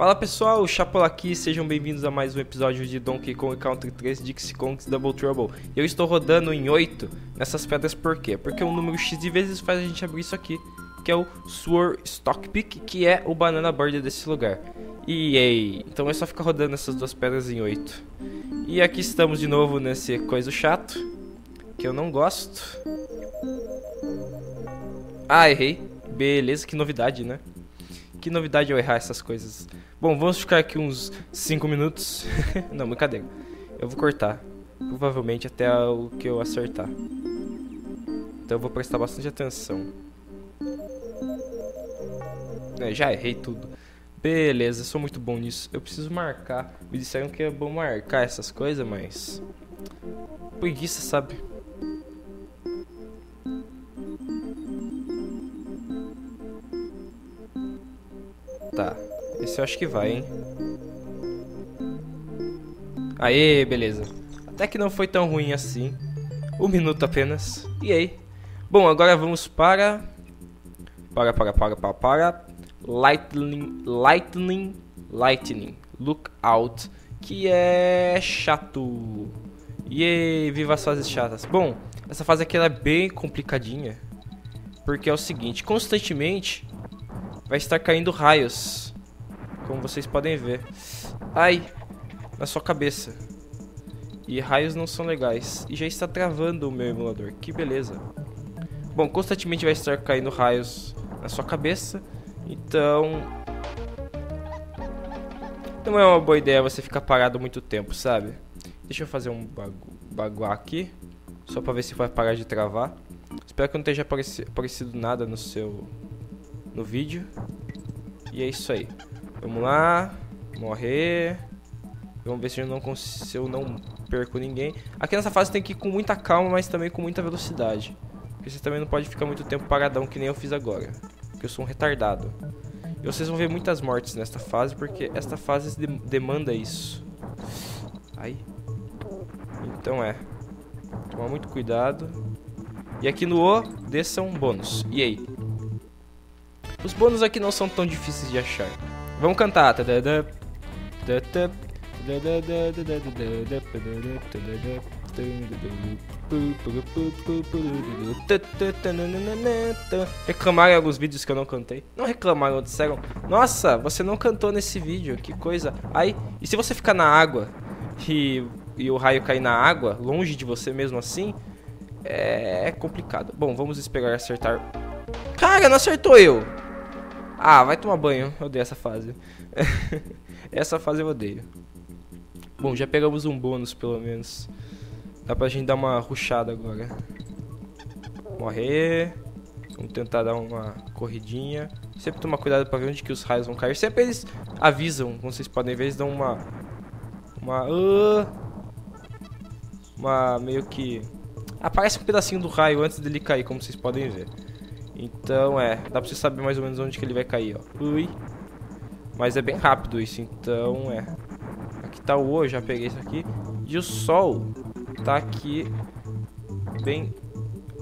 Fala pessoal, Chapola aqui, sejam bem-vindos a mais um episódio de Donkey Kong Country 3 Dixie Kong's Double Trouble. Eu estou rodando em 8 nessas pedras por quê? Porque um número X de vezes faz a gente abrir isso aqui, que é o Sword Stockpick, que é o banana border desse lugar. E aí, então é só ficar rodando essas duas pedras em 8. E aqui estamos de novo nesse coisa chato, que eu não gosto. Ah, errei. Beleza, que novidade, né? Que novidade eu errar essas coisas. Bom, vamos ficar aqui uns 5 minutos. Não, brincadeira. Eu vou cortar. Provavelmente até o que eu acertar. Então eu vou prestar bastante atenção. É, já errei tudo. Beleza, sou muito bom nisso. Eu preciso marcar. Me disseram que é bom marcar essas coisas, mas... Preguiça, sabe? Tá. Esse eu acho que vai, hein? Aê, beleza. Até que não foi tão ruim assim. Um minuto apenas. E aí? Bom, agora vamos para... Para, para, para, para, para... Lightning, Lightning, Lightning, Lookout, que é chato. E viva as fases chatas. Bom, essa fase aqui é bem complicadinha, porque é o seguinte, constantemente vai estar caindo raios. Como vocês podem ver. Ai, na sua cabeça. E raios não são legais. E já está travando o meu emulador. Que beleza. Bom, constantemente vai estar caindo raios na sua cabeça. Então... Não é uma boa ideia você ficar parado muito tempo, sabe? Deixa eu fazer um bagu aqui. Só pra ver se vai parar de travar. Espero que não esteja apareci aparecido nada no seu no vídeo. E é isso aí. Vamos lá. Morrer. Vamos ver se eu não, se eu não perco ninguém. Aqui nessa fase tem que ir com muita calma, mas também com muita velocidade. Porque você também não pode ficar muito tempo paradão que nem eu fiz agora. Porque eu sou um retardado. E vocês vão ver muitas mortes nesta fase, porque esta fase de demanda isso. Ai. Então é. Tomar muito cuidado. E aqui no O, desçam bônus. E aí? Os bônus aqui não são tão difíceis de achar. Vamos cantar. Reclamaram alguns vídeos que eu não cantei. Não reclamaram, disseram: Nossa, você não cantou nesse vídeo, que coisa. Aí, e se você ficar na água e, e o raio cair na água, longe de você mesmo assim, é complicado. Bom, vamos esperar acertar. Cara, não acertou eu! Ah, vai tomar banho. Eu odeio essa fase. essa fase eu odeio. Bom, já pegamos um bônus, pelo menos. Dá pra gente dar uma ruxada agora. Morrer. Vamos tentar dar uma corridinha. Sempre tomar cuidado pra ver onde que os raios vão cair. Sempre eles avisam, como vocês podem ver, eles dão uma... Uma... Uh, uma meio que... Aparece um pedacinho do raio antes dele cair, como vocês podem ver. Então, é, dá pra você saber mais ou menos onde que ele vai cair, ó. Ui. Mas é bem rápido isso, então, é. Aqui tá o O, já peguei isso aqui. E o Sol tá aqui bem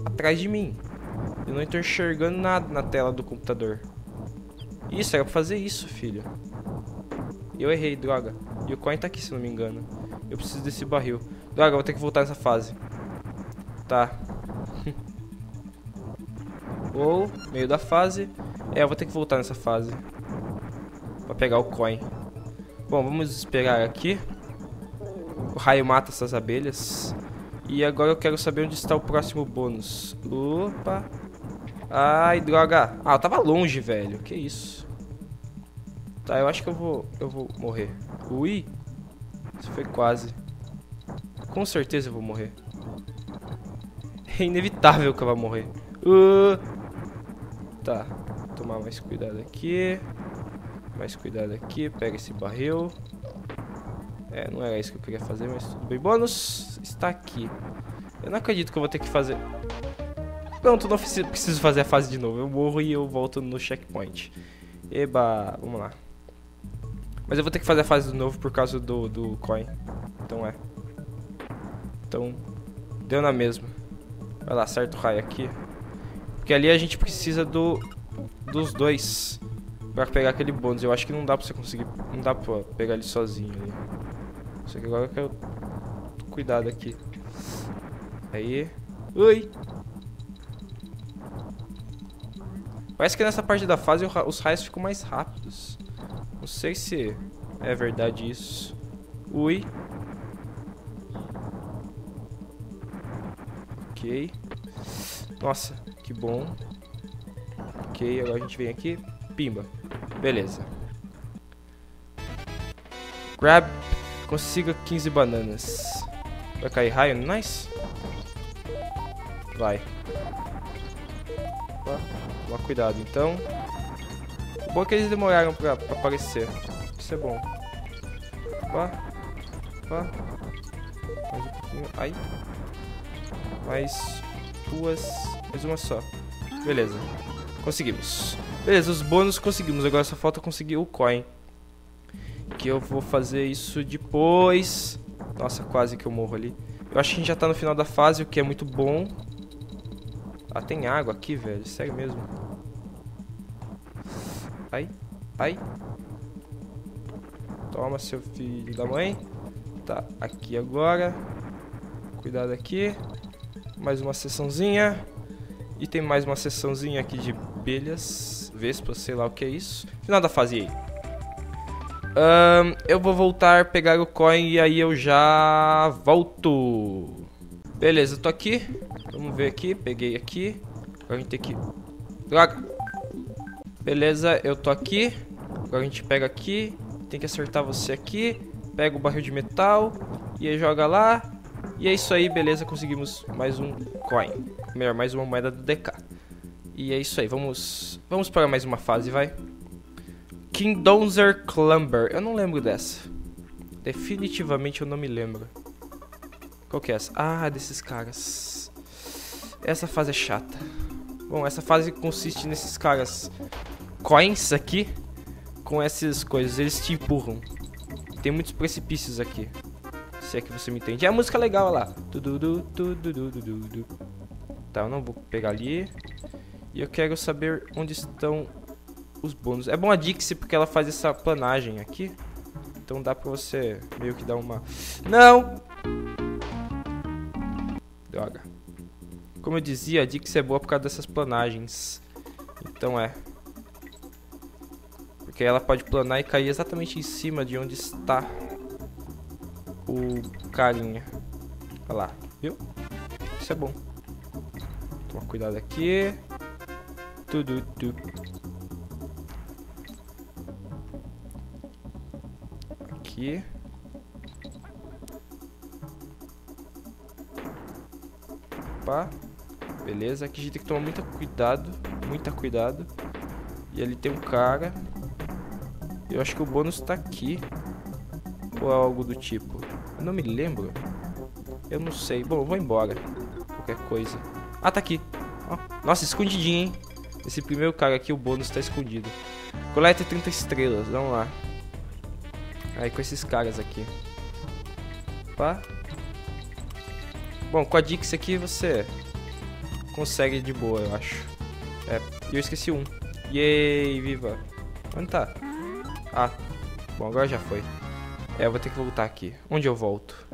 atrás de mim. Eu não estou enxergando nada na tela do computador. Isso, era pra fazer isso, filho. Eu errei, droga. E o coin tá aqui, se não me engano. Eu preciso desse barril. Droga, vou ter que voltar nessa fase. Tá. Meio da fase. É, eu vou ter que voltar nessa fase. Pra pegar o coin. Bom, vamos esperar aqui. O raio mata essas abelhas. E agora eu quero saber onde está o próximo bônus. Opa. Ai, droga. Ah, eu tava longe, velho. Que isso. Tá, eu acho que eu vou, eu vou morrer. Ui. Isso foi quase. Com certeza eu vou morrer. É inevitável que eu vá morrer. Uh. Tá, tomar mais cuidado aqui. Mais cuidado aqui, pega esse barril. É, não era isso que eu queria fazer, mas tudo bem. Bônus está aqui. Eu não acredito que eu vou ter que fazer... Pronto, não preciso fazer a fase de novo. Eu morro e eu volto no checkpoint. Eba, vamos lá. Mas eu vou ter que fazer a fase de novo por causa do, do coin. Então é. Então, deu na mesma. Vai lá, acerta o raio aqui. Porque ali a gente precisa do dos dois Pra pegar aquele bônus. Eu acho que não dá pra você conseguir... Não dá pra pegar ele sozinho ali. Só que agora eu quero... Cuidado aqui. Aí. Ui! Parece que nessa parte da fase os raios ficam mais rápidos. Não sei se é verdade isso. Ui. Ok. Nossa, que bom. Ok, agora a gente vem aqui. Pimba. Beleza. Grab. Consiga 15 bananas. Vai cair raio? Nice. Vai. Toma cuidado, então. Bom que eles demoraram pra, pra aparecer. Isso é bom. Opa. Opa. Mais um pouquinho. Ai. Mais duas. Mais uma só. Beleza. Conseguimos. Beleza, os bônus conseguimos. Agora só falta conseguir o coin. Que eu vou fazer isso depois. Nossa, quase que eu morro ali. Eu acho que a gente já tá no final da fase, o que é muito bom. Ah, tem água aqui, velho. Sério mesmo. Ai, ai. Toma, seu filho da mãe. Tá, aqui agora. Cuidado aqui. Mais uma sessãozinha. E tem mais uma sessãozinha aqui de abelhas. Vespas, sei lá o que é isso. Final da fase aí. Um, eu vou voltar, pegar o coin e aí eu já volto. Beleza, eu tô aqui. Vamos ver aqui. Peguei aqui. Agora a gente tem que... Droga! Beleza, eu tô aqui. Agora a gente pega aqui. Tem que acertar você aqui. Pega o barril de metal. E aí joga lá. E é isso aí, beleza. Conseguimos mais um coin. Melhor, mais uma moeda do DK. E é isso aí, vamos, vamos para mais uma fase, vai. Kingdozer Clumber. Eu não lembro dessa. Definitivamente eu não me lembro. Qual que é essa? Ah, desses caras. Essa fase é chata. Bom, essa fase consiste nesses caras coins aqui com essas coisas. Eles te empurram. Tem muitos precipícios aqui. Se é que você me entende. É a música legal lá. Tá, eu não vou pegar ali. E eu quero saber onde estão os bônus. É bom a Dixie porque ela faz essa planagem aqui. Então dá pra você meio que dar uma... Não! Droga. Como eu dizia, a Dix é boa por causa dessas planagens. Então é. Porque ela pode planar e cair exatamente em cima de onde está o carinha. Olha lá, viu? Isso é bom. Cuidado aqui. Tudo, tudo. Aqui. Opa. Beleza, aqui a gente tem que tomar muito cuidado. Muita cuidado. E ali tem um cara. Eu acho que o bônus tá aqui. Ou algo do tipo. Eu não me lembro. Eu não sei. Bom, eu vou embora. Qualquer coisa. Ah, tá aqui. Nossa, escondidinho, hein? Esse primeiro cara aqui, o bônus tá escondido. Coleta 30 estrelas. Vamos lá. Aí com esses caras aqui. Opa. Bom, com a Dix aqui você consegue de boa, eu acho. É, eu esqueci um. Yay, viva. Onde tá? Ah, bom, agora já foi. É, eu vou ter que voltar aqui. Onde eu volto?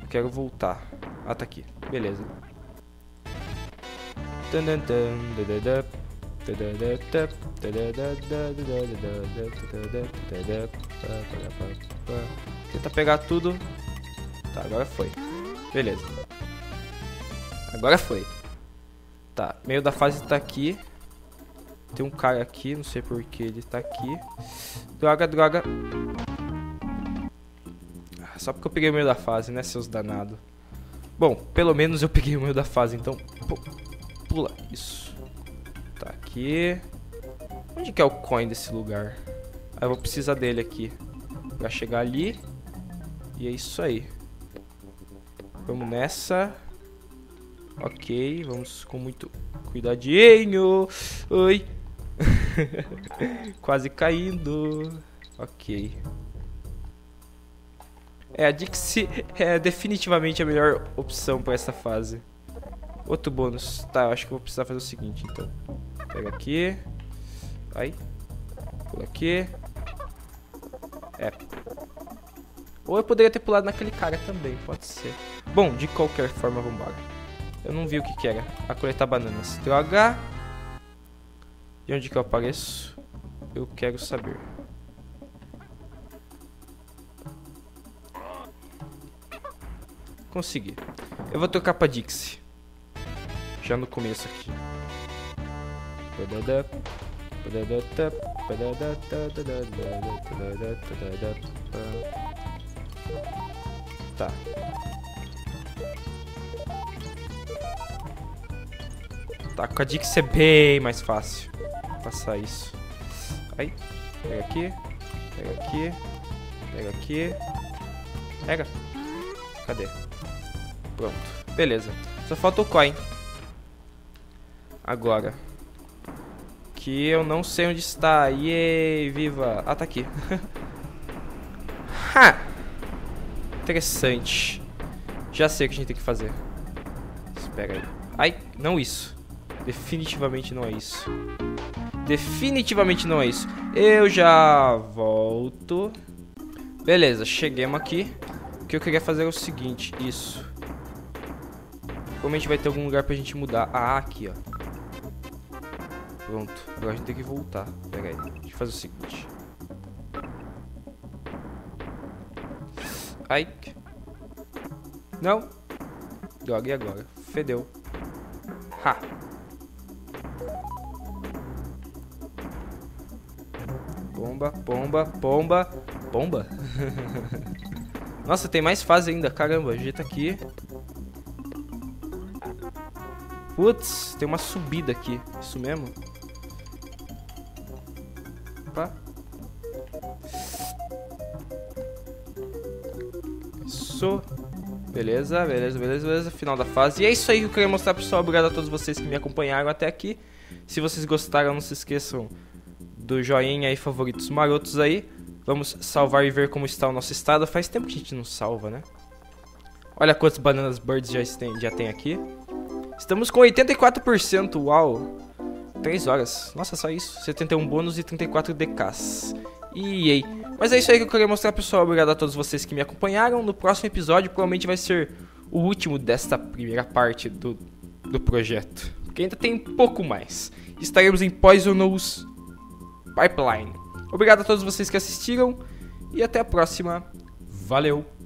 Eu quero voltar. Ah, tá aqui. Beleza. Tenta pegar tudo. Tá, agora foi. Beleza. Agora foi. Tá, meio da fase tá aqui. Tem um cara aqui, não sei por que ele tá aqui. Droga, droga. Ah, só porque eu peguei o meio da fase, né, seus danados. Bom, pelo menos eu peguei o meio da fase, então... Pula, isso. Tá aqui. Onde que é o coin desse lugar? Ah, eu vou precisar dele aqui. Pra chegar ali. E é isso aí. Vamos nessa. Ok, vamos com muito cuidadinho. Oi. Quase caindo. Ok. É, a Dixie é definitivamente a melhor opção para essa fase. Outro bônus. Tá, eu acho que vou precisar fazer o seguinte, então. Pega aqui. Ai. Por aqui. É. Ou eu poderia ter pulado naquele cara também, pode ser. Bom, de qualquer forma, vambora. Eu não vi o que que era. A coletar bananas. Droga. E onde que eu apareço? Eu quero saber. Consegui. Eu vou trocar pra Dixie. Já no começo aqui. Tá. Tá, com a Dixie é bem mais fácil. Passar isso. Aí, pega aqui. Pega aqui. Pega aqui. Pega. Cadê? Pronto. Beleza. Só falta o coin. Agora. Que eu não sei onde está. Yay, viva. Ah, tá aqui. ha! Interessante. Já sei o que a gente tem que fazer. Espera aí. Ai, não isso. Definitivamente não é isso. Definitivamente não é isso. Eu já volto. Beleza, chegamos aqui. O que eu queria fazer é o seguinte, isso. Provavelmente vai ter algum lugar pra gente mudar. Ah, aqui, ó. Pronto. Agora a gente tem que voltar. Pera aí. Deixa eu fazer o seguinte. Ai. Não. Droga, e agora? Fedeu. Ha. Pomba, pomba, pomba, pomba. Nossa, tem mais fase ainda. Caramba, ajeita aqui. Putz, tem uma subida aqui. Isso mesmo? Isso. Beleza, beleza, beleza, beleza. Final da fase. E é isso aí que eu queria mostrar, pessoal. Obrigado a todos vocês que me acompanharam até aqui. Se vocês gostaram, não se esqueçam do joinha e favoritos marotos aí. Vamos salvar e ver como está o nosso estado. Faz tempo que a gente não salva, né? Olha quantas bananas birds já tem, já tem aqui. Estamos com 84%, uau. 3 horas. Nossa, só isso. 71 bônus e 34 DKs. E aí. Mas é isso aí que eu queria mostrar, pessoal. Obrigado a todos vocês que me acompanharam. No próximo episódio, provavelmente vai ser o último desta primeira parte do, do projeto. Porque ainda tem pouco mais. Estaremos em Poisonous Pipeline. Obrigado a todos vocês que assistiram. E até a próxima. Valeu!